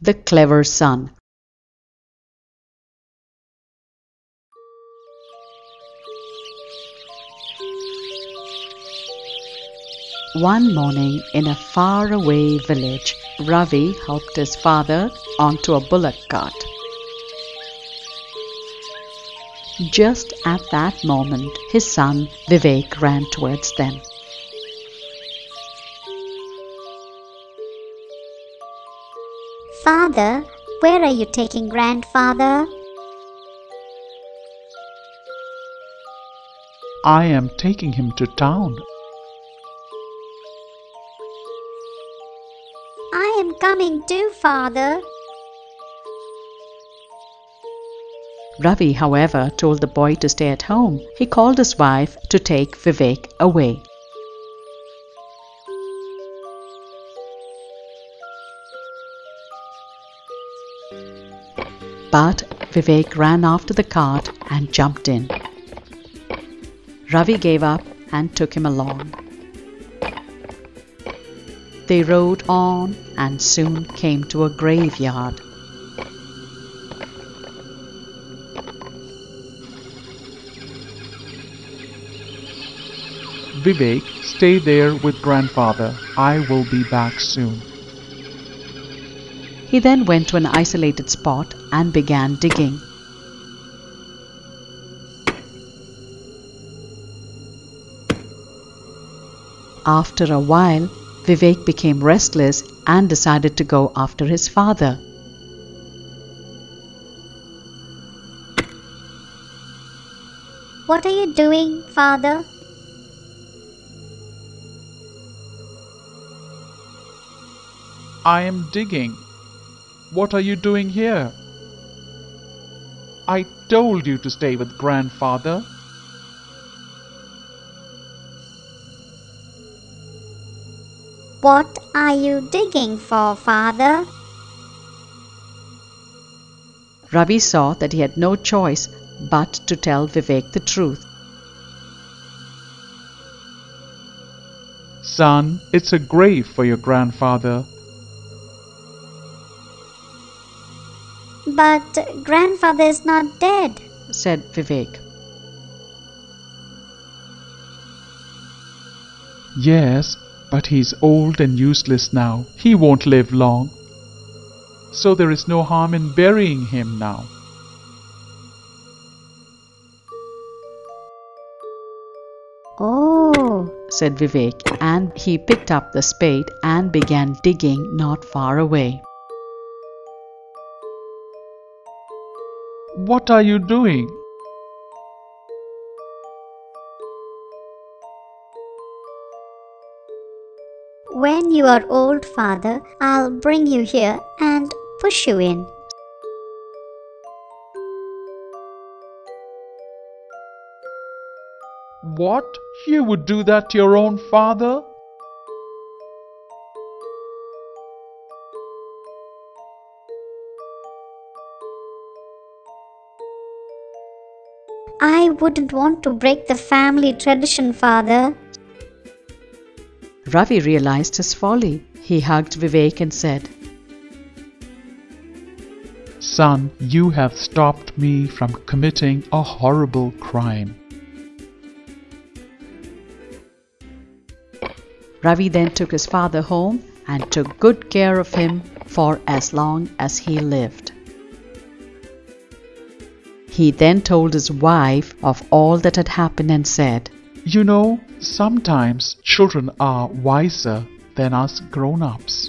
The Clever Son One morning in a faraway village, Ravi helped his father onto a bullock cart. Just at that moment, his son Vivek ran towards them. Father, where are you taking grandfather? I am taking him to town. I am coming too, father. Ravi, however, told the boy to stay at home. He called his wife to take Vivek away. But Vivek ran after the cart and jumped in. Ravi gave up and took him along. They rode on and soon came to a graveyard. Vivek, stay there with grandfather. I will be back soon. He then went to an isolated spot and began digging. After a while, Vivek became restless and decided to go after his father. What are you doing, father? I am digging. What are you doing here? I told you to stay with grandfather. What are you digging for, father? Ravi saw that he had no choice but to tell Vivek the truth. Son, it's a grave for your grandfather. But grandfather is not dead. said Vivek. Yes, but he's old and useless now. He won't live long. So there is no harm in burying him now. Oh, said Vivek, and he picked up the spade and began digging not far away. What are you doing? when you are old, father, I'll bring you here and push you in. What? You would do that to your own father? I wouldn't want to break the family tradition, father. Ravi realized his folly. He hugged Vivek and said, Son, you have stopped me from committing a horrible crime. Ravi then took his father home and took good care of him for as long as he lived. He then told his wife of all that had happened and said, You know, sometimes children are wiser than us grown ups.